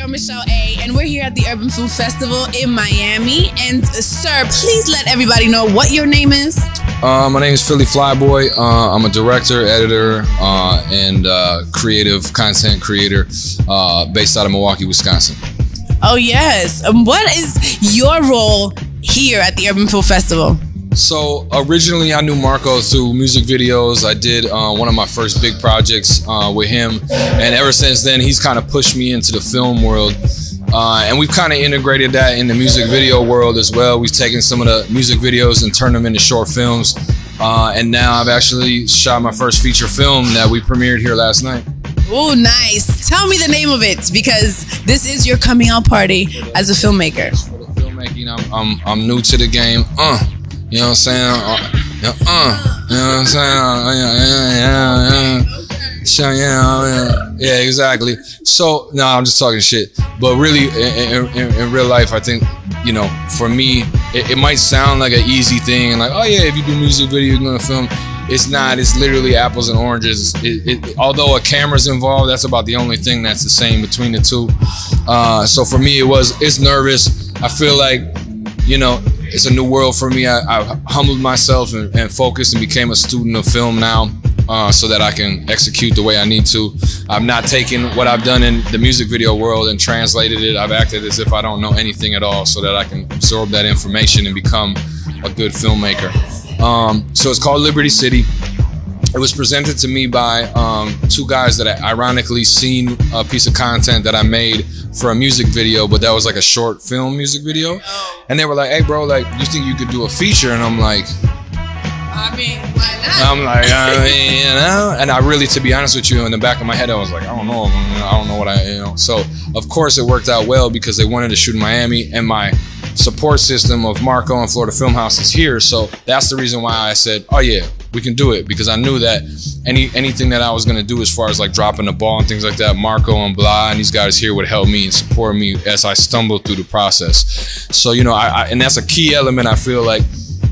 girl Michelle A, and we're here at the Urban Film Festival in Miami. And sir, please let everybody know what your name is. Uh, my name is Philly Flyboy. Uh, I'm a director, editor, uh, and uh, creative content creator uh, based out of Milwaukee, Wisconsin. Oh yes. Um, what is your role here at the Urban Film Festival? So originally, I knew Marco through music videos. I did uh, one of my first big projects uh, with him, and ever since then, he's kind of pushed me into the film world. Uh, and we've kind of integrated that in the music video world as well. We've taken some of the music videos and turned them into short films. Uh, and now I've actually shot my first feature film that we premiered here last night. Oh, nice. Tell me the name of it because this is your coming out party as a filmmaker. For the filmmaking, I'm, I'm, I'm new to the game. Uh, you know what I'm saying? Uh, uh, you know what I'm saying? Uh, yeah, yeah, yeah, yeah. Yeah, yeah, exactly. So, no, I'm just talking shit. But really, in, in, in real life, I think, you know, for me, it, it might sound like an easy thing, And like, oh yeah, if you do music video, you're gonna film. It's not. It's literally apples and oranges. It, it, although a camera's involved, that's about the only thing that's the same between the two. Uh, so for me, it was. It's nervous. I feel like, you know, it's a new world for me. I, I humbled myself and, and, focused and became a student of film now uh, so that I can execute the way I need to. I'm not taking what I've done in the music video world and translated it. I've acted as if I don't know anything at all so that I can absorb that information and become a good filmmaker. Um, so it's called Liberty City. It was presented to me by um, two guys that I ironically seen a piece of content that I made for a music video, but that was like a short film music video. And they were like, "Hey, bro, like, you think you could do a feature?" And I'm like, I mean, why not? I'm like, I mean, you know, and I really, to be honest with you, in the back of my head, I was like, I don't know, I don't know what I, you know. So of course it worked out well because they wanted to shoot in Miami, and my support system of Marco and Florida Film House is here. So that's the reason why I said, oh yeah, we can do it because I knew that any anything that I was gonna do as far as like dropping the ball and things like that, Marco and Blah and these guys here would help me and support me as I stumbled through the process. So you know, I, I and that's a key element I feel like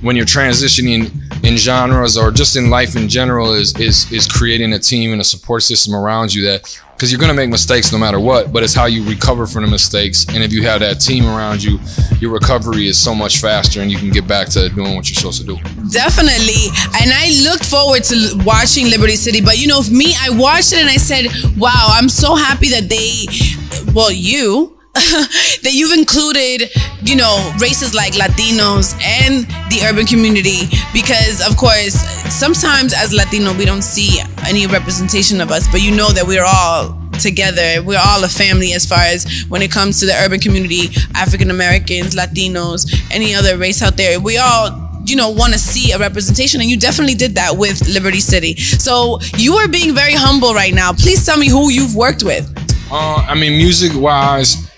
when you're transitioning in genres or just in life in general is is is creating a team and a support system around you that because you're going to make mistakes no matter what but it's how you recover from the mistakes. And if you have that team around you your recovery is so much faster and you can get back to doing what you're supposed to do. Definitely. And i looked forward to watching liberty city but you know me i watched it and i said wow i'm so happy that they well you that you've included, you know, races like Latinos and the urban community because, of course, sometimes as Latino we don't see any representation of us, but you know that we're all together. We're all a family as far as when it comes to the urban community, African Americans, Latinos, any other race out there. We all you know want to see a representation and you definitely did that with liberty city so you are being very humble right now please tell me who you've worked with uh, i mean music wise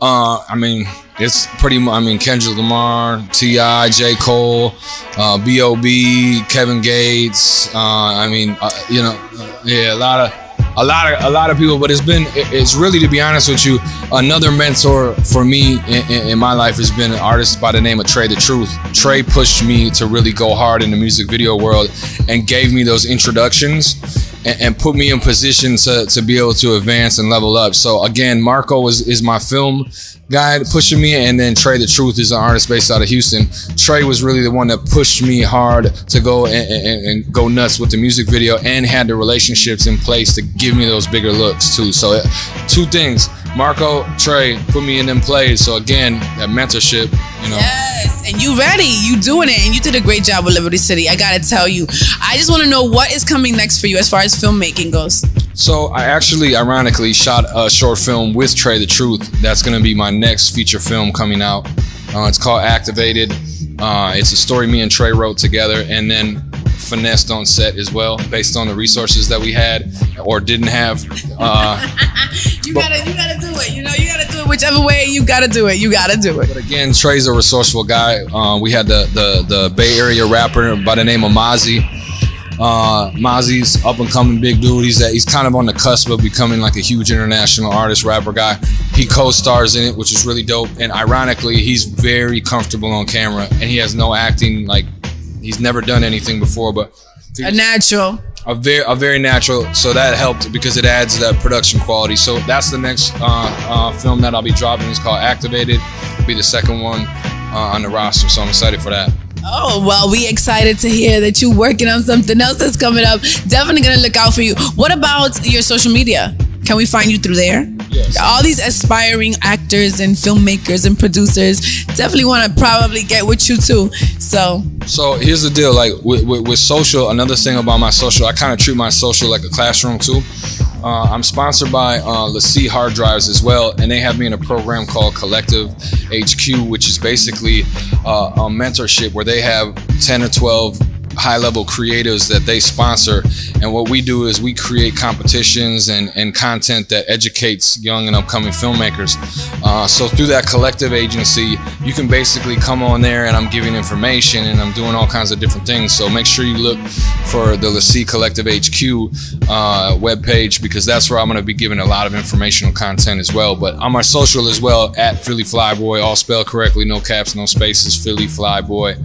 uh, I mean, it's pretty. I mean, Kendrick Lamar, T.I., J. Cole, uh, B.O.B., Kevin Gates. Uh, I mean, uh, you know, yeah, a lot of, a lot of, a lot of people. But it's been, it's really, to be honest with you, another mentor for me in, in my life has been an artist by the name of Trae tha Truth. Trae pushed me to really go hard in the music video world and gave me those introductions and, and, put me in position to, to be able to advance and level up. So again, Marco was is my film guy pushing me, and then Trae tha Truth is an artist based out of Houston. Trae was really the one that pushed me hard to go and, and, and go nuts with the music video, and had the relationships in place to give me those bigger looks too. So two things. Marco, Trae, put me in them plays. So again, that mentorship, you know. Yes, and you ready. You doing it. And you did a great job with Liberty City. I gotta tell you. I just wanna know what is coming next for you as far as filmmaking goes. So I actually, ironically, shot a short film with Trae tha Truth. That's gonna be my next feature film coming out. Uh, it's called Activated. Uh, it's a story me and Trae wrote together, and then finessed on set as well, based on the resources that we had or didn't have. Uh, you gotta, you gotta do it. You know, you gotta do it whichever way you gotta do it. You gotta do it. But again, Trae's a resourceful guy. Uh, we had the, the the Bay Area rapper by the name of Mozzy. Uh, Mozzy's up and coming big dude. He's at, he's kind of on the cusp of becoming like a huge international artist rapper guy. He co-stars in it, which is really dope. And ironically, he's very comfortable on camera, and he has no acting like he's never done anything before, but a natural. Are very are very natural. So that helped because it adds that production quality. So that's the next uh, uh, film that I'll be dropping. It's called Activated. It'll be the second one uh, on the roster. So I'm excited for that. Oh, well, we excited to hear that you're working on something else that's coming up. Definitely gonna look out for you. What about your social media? Can we find you through there? Yes. All these aspiring actors and filmmakers and producers definitely want to probably get with you too. So, So here's the deal, like with, with, with social, another thing about my social, I kind of treat my social like a classroom too. Uh, I'm sponsored by uh, LaCie Hard Drives as well, and they have me in a program called Collective HQ, which is basically uh, a mentorship where they have 10 or 12 high level creatives that they sponsor. And what we do is we create competitions and, and content that educates young and upcoming filmmakers. Uh, so through that collective agency, you can basically come on there and I'm giving information and I'm doing all kinds of different things. So make sure you look for the LaCie Collective HQ uh, webpage because that's where I'm going to be giving a lot of informational content as well. But on my social as well, at Philly Flyboy, all spelled correctly, no caps, no spaces, Philly Flyboy.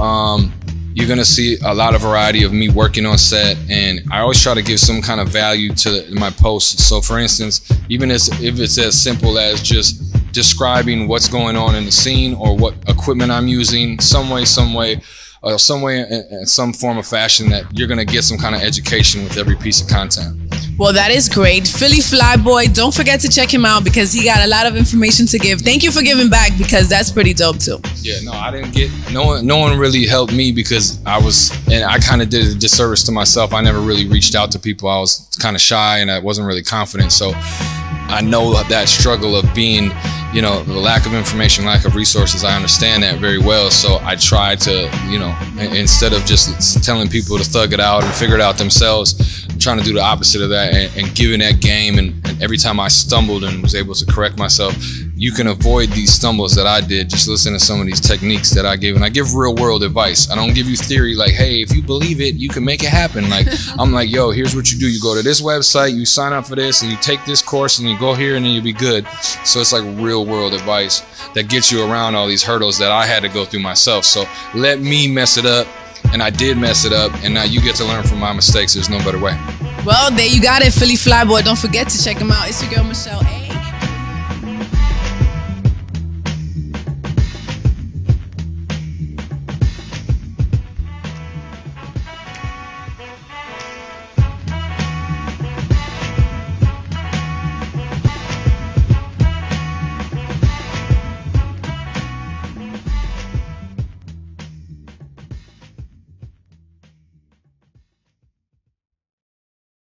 Um, you're gonna see a lot of variety of me working on set and i always try to give some kind of value to my posts. So for instance even as if it's as simple as just describing what's going on in the scene or what equipment i'm using some way some way uh, some way in, some form of fashion that you're gonna get some kind of education with every piece of content well, that is great. Philly Flyboy, don't forget to check him out because he got a lot of information to give. Thank you for giving back because that's pretty dope too. Yeah, no, I didn't get no one. No one really helped me because I was, and I kind of did a disservice to myself. I never really reached out to people. I was kind of shy and I wasn't really confident. So I know that struggle of being, you know, the lack of information, lack of resources. I understand that very well. So I try to, you know, instead of just telling people to thug it out and figure it out themselves, trying to do the opposite of that and, and giving that game. And, and every time I stumbled and was able to correct myself, you can avoid these stumbles that I did. Just listen to some of these techniques that I give, and I give real world advice. I don't give you theory like, hey, if you believe it, you can make it happen. Like I'm like, yo, here's what you do: you go to this website, you sign up for this, and you take this course, and you go here, and then you'll be good. So it's like real world advice that gets you around all these hurdles that I had to go through myself. So let me mess it up, and I did mess it up, and now you get to learn from my mistakes. There's no better way. Well, there you got it, Philly Flyboy. Don't forget to check him out. It's your girl Michelle A.